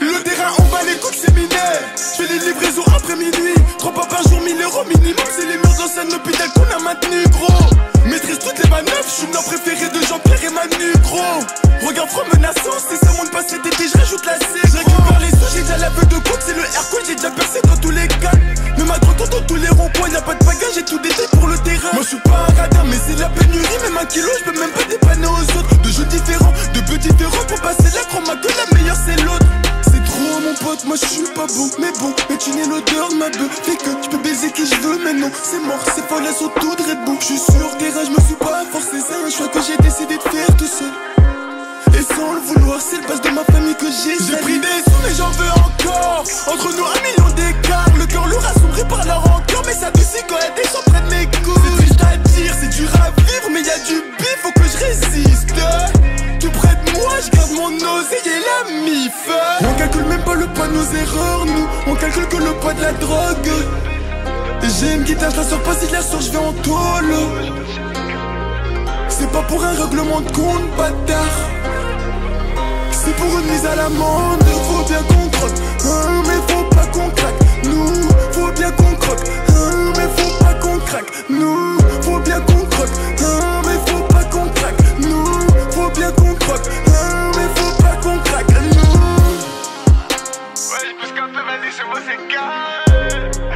Le terrain, on va les coups c'est minaire. Je fais des livraisons après minuit. Trois pas par jour, 1000 euros minimum. C'est les murs d'ancienne hôpital qu'on a maintenu, gros. Maîtrise toutes les manœuvres. Je suis le préféré de Jean-Pierre et Manu, gros. Regarde trop menaçant. Si ça monte pas cet été, je rajoute la C. Je récupère les sous, j'ai déjà la de coke. C'est le Hercule, j'ai déjà percé dans tous les cas. Me ma dans tous les ronds-points. Y'a pas de bagage, j'ai tout détruit pour le terrain. Moi, je suis pas un radin, mais c'est la pénurie. Même un kilo, je pote, moi je suis pas beau Mais bon, mais tu n'es l'odeur de ma beuh. Fait que tu peux baiser qui je veux Mais non, c'est mort, c'est folle, elles sont toutes Red Bull. Je suis sur terrain, je me suis pas forcé C'est un choix que j'ai décidé de faire tout seul. Et sans le vouloir, c'est le passe de ma famille que j'ai J'ai pris des sous mais j'en veux encore. Entre nous un million d'écart Le cœur lourd assombri par la rancœur Mais ça doucit quand elle descend près de mes couilles. C'est à dire, c'est dur à vivre Mais y'a du bif, faut que je résiste. Tout près de moi, je garde mon oseille et la mif On calcule nos erreurs Nous, on calcule que le poids de la drogue. J'ai une guitare, je la sors pas, si je la sors, je vais en tôle c'est pas pour un règlement de compte, bâtard. C'est pour une mise à l'amende. Faut bien Implemente se você quer.